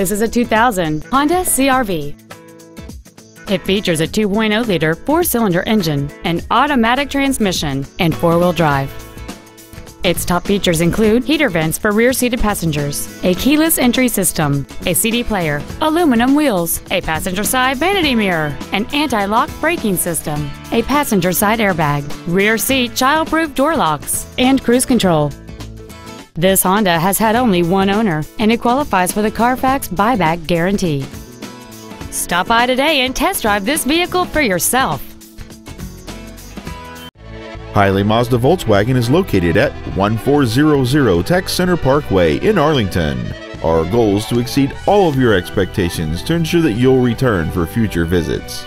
This is a 2000 Honda CRV. It features a 2.0-liter four-cylinder engine, an automatic transmission, and four-wheel drive. Its top features include heater vents for rear-seated passengers, a keyless entry system, a CD player, aluminum wheels, a passenger side vanity mirror, an anti-lock braking system, a passenger side airbag, rear seat child-proof door locks, and cruise control. This Honda has had only one owner, and it qualifies for the Carfax buyback guarantee. Stop by today and test drive this vehicle for yourself. Hiley Mazda Volkswagen is located at 1400 Tech Center Parkway in Arlington. Our goal is to exceed all of your expectations to ensure that you'll return for future visits.